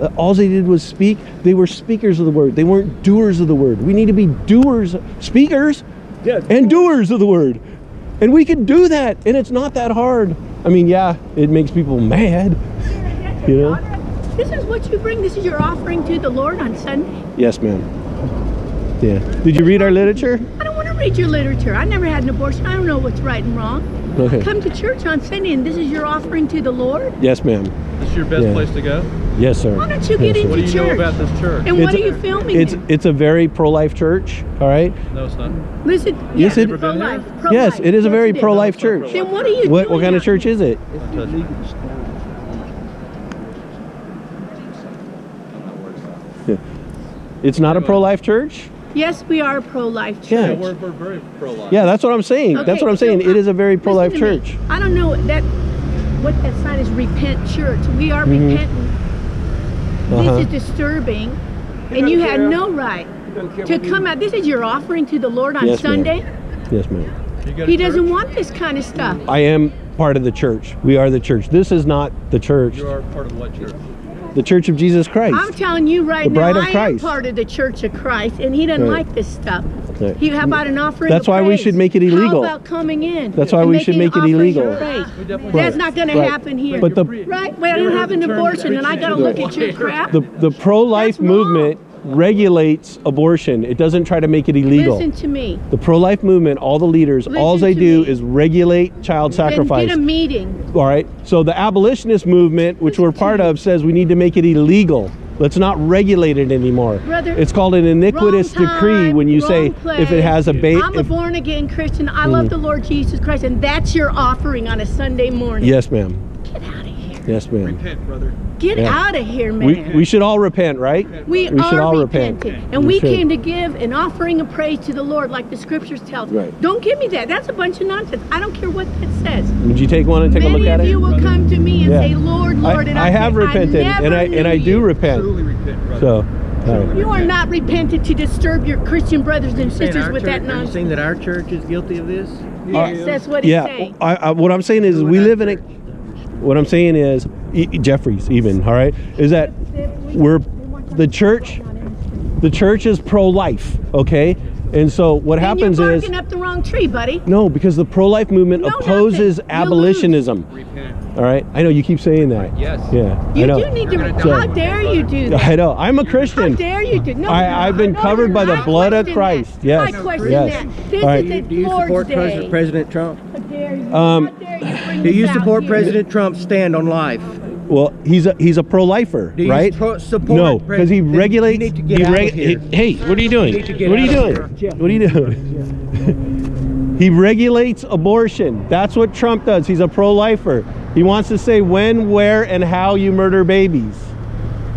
Uh, All they did was speak. They were speakers of the word. They weren't doers of the word. We need to be doers, speakers, Yeah. and doers of the word. And we can do that, and it's not that hard. I mean, yeah, it makes people mad. You know? This is what you bring. This is your offering to the Lord on Sunday. Yes, ma'am. Yeah. Did you read our literature? I don't want to read your literature. I never had an abortion. I don't know what's right and wrong. Okay. Come to church on Sunday and this is your offering to the Lord? Yes, ma'am. This is your best Yeah. place to go? Yes, sir. Why don't you get Yes, sir. into What do you church? know about this church? And what It's- are you filming It's there? it's a very pro-life church. All right. No, it's not. Listen, Yes, yeah, it- pro-life. Yes, pro-life. it is a very pro-life church. Then what are you What doing? what kind of church is it? It's not a pro-life church. Yes, we are a pro-life church. Yeah. Yeah, we're, we're very pro-life. Yeah, that's what I'm saying. that's what I'm saying. so it is a very pro-life to me. church. I don't know that what that sign is repent church. We are Mhm. repentant. Uh-huh. Uh-huh. This is disturbing. And you had no right to come out. This is your offering to the Lord on Yes, ma'am. Sunday. Yes, ma'am. You go to He doesn't church? want this kind of stuff. I am part of the church. We are the church. This is not the church. You are part of what church? The Church of Jesus Christ. I'm telling you right The bride now, of I am part of the Church of Christ, and he doesn't Right. like this stuff. Right. He, how about an offering? That's of why we should make it illegal. How about coming in? That's why we should make it illegal. praise? We That's not going Right. to happen here. But the right? Well, I don't have an abortion, and I got to look at your crap. the the pro-life That's wrong. movement regulates abortion. It doesn't try to make it illegal. Listen to me. The pro-life movement, all the leaders, all they do me. is regulate child Then sacrifice. get a meeting. All right. So the abolitionist movement, which Listen we're part of, says we need to make it illegal. Let's not regulate it anymore. Brother, it's called an iniquitous wrong decree when you wrong say if it has a bait. I'm a born again Christian. I love mm. the Lord Jesus Christ, and that's your offering on a Sunday morning. yes, ma'am. Get out of here. Yes, ma'am. Repent, brother. Get Yeah. out of here, man. We, we should all repent, right? We, we should are all repent. repenting, and We we, came to give an offering of praise to the Lord, like the scriptures tell us. Right. Don't give me that. That's a bunch of nonsense. I don't care what that says. Would you take one and take Many a look at it? Many of it? you will come to me and Yeah. say, "Lord, Lord," I, and I I'll have say, repented, I and I and I do you." repent. Truly repent. So, all right. You are not repented to disturb your Christian brothers and sisters with church, that Are you nonsense. saying that our church is guilty of this? Yes, that's what he's yeah. saying. I, I, what I'm saying is, we live in a. What I'm saying is, e- Jeffress even, all right, is that we're the church. The church is pro-life, okay, and so what And happens you're is barking up the wrong tree, buddy. no, because the pro-life movement No, opposes nothing. Abolitionism. All right, I know you keep saying that. Yes. Yeah, I You know. do need to. gonna How dare you do that? I know. I'm a Christian. How dare you do? No, I- I've been no, covered by the I blood of Christ. that. Yes. I question Yes. that. This All right. is Do, the do you support day. President, President Trump? How dare you? Um, How dare you bring Do you support here? President Trump's stand on life? Well, he's a he's a pro-lifer, Do you right? pro- support no, because he then you regulates. need to get he out of here. Hey, what are you doing? need to get What are you out doing? here. What are you doing? he regulates abortion. That's what Trump does. He's a pro-lifer. He wants to say when, where, and how you murder babies.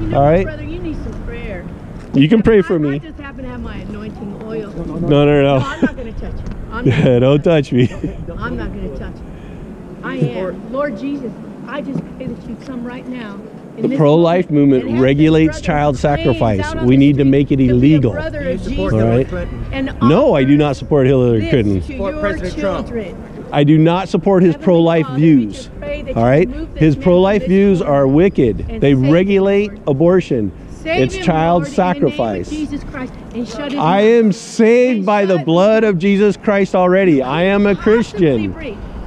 You know, All right. brother, you need some prayer. You can pray for I, I me. just happen to have my anointing oil. No, No, no, I'm no. not going to touch you. I'm not, Don't touch me. I'm not going to touch you. I am. Lord Jesus, I just pray that you come right now. The pro-life movement regulates child sacrifice. We need to make it illegal. brother Do you of support Jesus All Hillary right. Clinton? and No, I do not support Hillary Clinton. Support your President Trump. I do not support his pro-life views. just pray that All you right, remove this his pro-life views are wicked. They regulate abortion. Save It's him, child Lord, sacrifice. Jesus Christ, and shut I am saved And by the blood of Jesus Christ already. I am a Possibly Christian.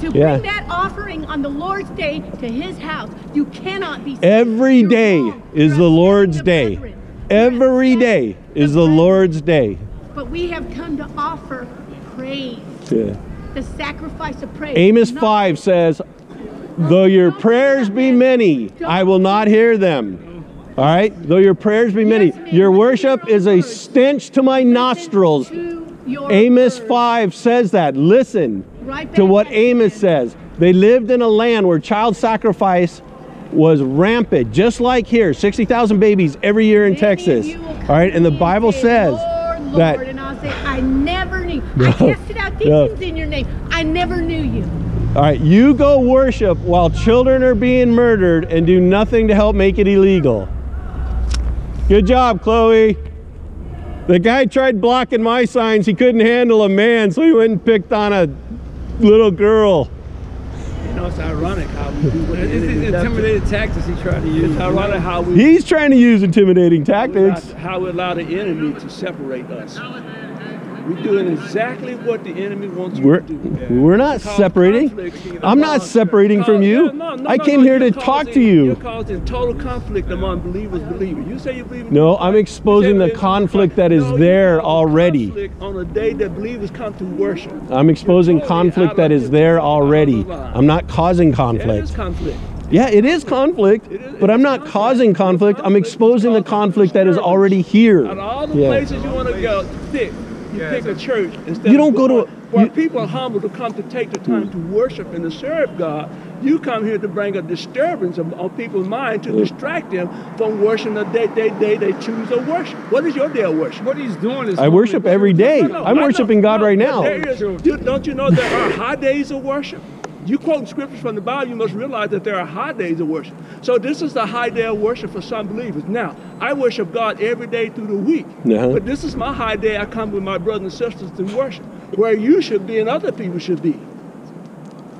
To Yeah. bring that offering on the Lord's day to his house, you cannot be. Every day is the Lord's the day. brethren. Every day is the brethren. Lord's day. But we have come to offer praise, Yeah. the sacrifice of praise. Amos not- 5 says, Though your prayers be many, I will not hear them. All right? Though your prayers be many. Yes. Your worship is a stench to my nostrils. to Amos word. 5 says that. Listen Right to what Amos says. They lived in a land where child sacrifice was rampant, just like here 60,000 babies every year in Many Texas. All right? And the Bible say, says Lord, Lord, that. and I'll say, I never knew. No, I casted out no. demons in your name. I never knew you. All right, you go worship while children are being murdered and do nothing to help make it illegal. Good job, Chloe. The guy tried blocking my signs. He couldn't handle a man, so he went and picked on a little girl. You know, it's ironic how we do what the It's the does intimidated tactics he tried to use. It's ironic how we He's trying to use intimidating how we allow- tactics. how we allow the enemy to separate us. We're doing exactly what the enemy wants you We're to do. we're not separating. I'm not separating from you. yeah, no, no, I no, came here to talk to causing- You're you. causing total conflict among believers. Believers. You say you believe. in No, I'm exposing the you conflict that is there already. On a day that believers come to worship. I'm exposing conflict that is the- there already. I'm not causing Yeah, it is conflict. conflict. Yeah, it is conflict, It is- but I'm not conflict. causing It's conflict. I'm exposing the conflict that is already here. Out of all the Yeah. places you want to go. You pick a church instead You don't of go to going a- where you- people are humble to come to take the time to worship and to serve God. You come here to bring a disturbance of, on people's mind to distract them from worshiping the day they day they choose to worship. What is your day of worship? What he's doing is I worship every day. No, no, I'm I know- worshiping God no, right now. there is- you- don't you know there are high days of worship? You quoting scriptures from the Bible, you must realize that there are high days of worship. So this is the high day of worship for some believers. Now, I worship God every day through the week. Uh-huh. But this is my high day. I come with my brothers and sisters to worship, where you should be and other people should be.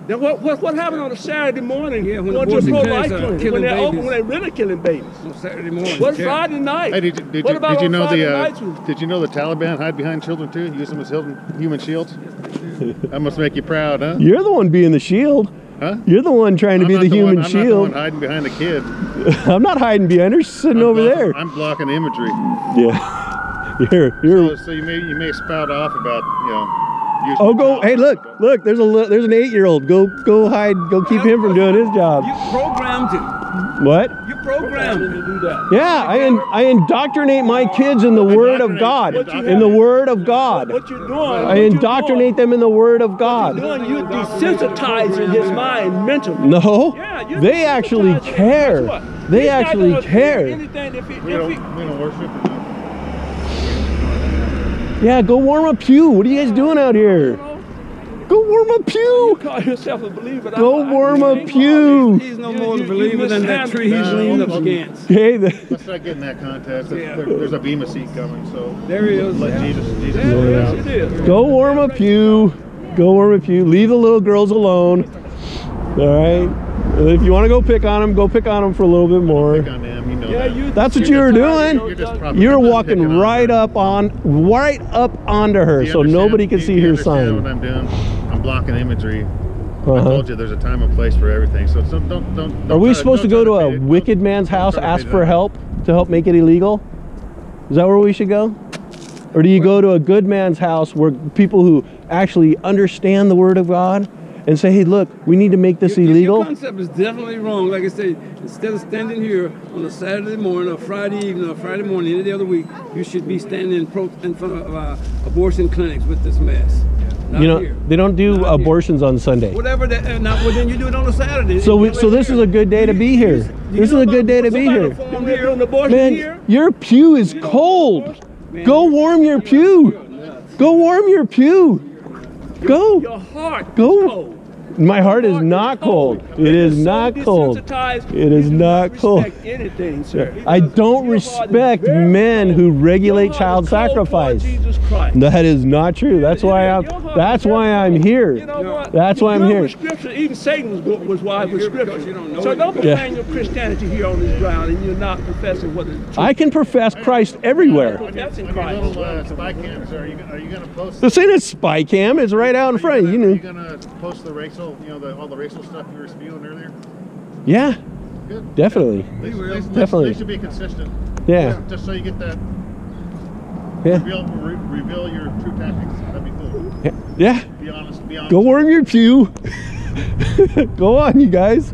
Then what, what, what happened on a Saturday morning? Yeah, when going to a abortion pro-life clinics are clinic, killing when they're open, when they're really killing babies. on Saturday morning. What Yeah. Friday night? Hey, did you, did what you, about did you on know Friday the uh, nights? did you know the Taliban hide behind children too? Use them as human human shields. that must make you proud, huh? You're the one being the shield. Huh? You're the one trying to I'm be not the human one, I'm not the one shield. hiding behind the kid. I'm not hiding behind her. She's sitting I'm over blocking- there. I'm blocking the imagery. Yeah. You're, you're, So, so you may you may spout off about you know. Using oh, go. Hey, look, look. There's a there's an eight year old. Go go hide. Go keep him from doing his job. You programmed him. What? You programmed to him. do that. Yeah, I in, I indoctrinate my kids in the Word of God. In the Word of God. What you're doing? I indoctrinate them in the Word of doing, God. doing, you desensitizing his mind mentally. No, Yeah, you're they actually care. They He's actually care. anything if he- We if don't he- we don't worship. Yeah, go warm a pew. What are you guys doing out here? Go warm a pew. call yourself a believer. Go I- I warm just a pew. He's no You- more you- a you believer than that tree he's mishandled- leaning up against. Okay, the, Let's not get in that contest. There's, Yeah. there- there's a bema seat coming, so There he is. let Jesus Jesus Yeah, it yes, out. it is. go warm a pew. Go warm a pew. Leave the little girls alone. All right. If you want to go pick on him, go pick on him for a little bit more. Pick on them, you know Yeah, that. you. That's what you were doing. You're just You're walking right her. up on, right up onto her, so nobody can do see do you her understand What sign. I'm doing, I'm blocking imagery. I Uh-huh. told you there's a time and place for everything. So, so don't don't. don't Are we supposed to don't go try to a it. wicked Don't- man's don't house, ask for help to help make it illegal? Is that where we should go? Or do you go to a good man's house where people who actually understand the word of God and say, hey, look, we need to make this Your- illegal? Your concept is definitely wrong. Like I say, instead of standing here on a Saturday morning, or Friday evening, or Friday morning, any day of the other week, you should be standing in, pro- in front of uh, abortion clinics with this mess. Not You know, here. they don't do Not here. abortions on Sunday. Whatever that, uh, not, well, then you do it on a Saturday. So, we, so this is a good day to be here. you This is a good day to be here. here Man, here. your pew is cold. Go warm your pew. Go warm your pew. Go. Your heart Go. My heart is not cold. It is not cold. It is not cold. Anything. I don't your heart is respect men cold. who regulate child is cold toward sacrifice. That is not true. That's why I'm. That's why I'm here. You know? That's why I'm here. Scripture, even Satan was, was wise with scripture. don't so don't Yeah. proclaim your Christianity here on this ground, and you're not professing what is true. I can profess Christ everywhere. That's in Christ. spy cams, are you are you gonna post? This ain't a spy cam. It's right out in front. You Are you know. gonna post the racial, you know, the, all the racial stuff you were spewing earlier? Yeah, Good. definitely. They, they, they, Definitely. They should be consistent. Yeah. Just so you get that Yeah. reveal re, reveal your true tactics. That'd be cool. Yeah. Yeah. Be honest. Be honest. Go warm your pew. Go on, you guys.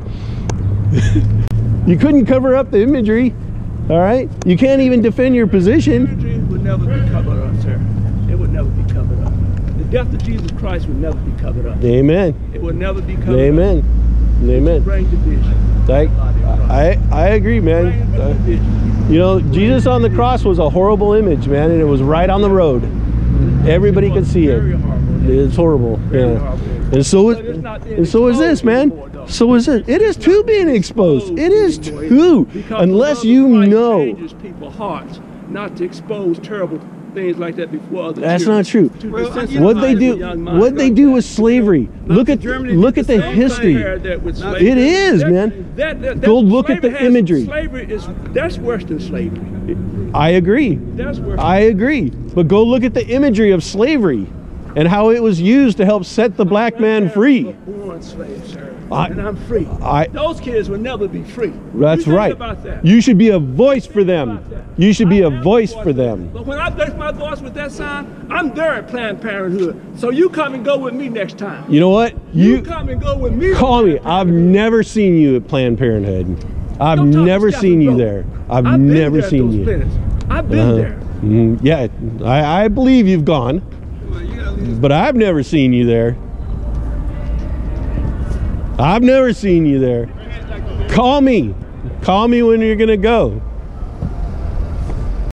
you couldn't cover up the imagery. All right. You can't even defend your position. Imagery would never be covered up, sir. It would never be covered up. The death of Jesus Christ would never be covered up. Amen. It would never be covered up. Amen. Amen. Bring division. Like, I I agree, man. Uh. You know, Jesus on the cross was a horrible image, man, and it was right on the road. Everybody could see it. It's horrible. Yeah. And so and so is this, man. So is it. It is too being exposed. It is too. Unless you know. changes people's hearts, not to expose terrible things like that before other That's children not true. Well, What they do, what they do with slavery. Look at Germany look at the the same Same history. thing had that with Now. It is, That- man. That, that, Go look at the has- imagery. Slavery is that's worse than slavery. I agree. That's worse. I agree. But go look at the imagery of slavery and how it was used to help set the black man free. Born slaves, sir. I- and I'm free. I- Those kids will never be free. That's You think right. About that. You should be a voice for them. You should be a am voice voice for them. But when I lift my voice with that sign, I'm there at Planned Parenthood. So you come and go with me next time. You know what? You, You come and go with me. call me. I've never seen you at Planned Parenthood. I've Don't never seen you there. I've been never there at seen those you. clinics. I've been Uh-huh. there. Mhm. Yeah, I, I believe you've gone, Well, you but I've never seen you there. I've never seen you there. Call me. Call me when you're gonna go.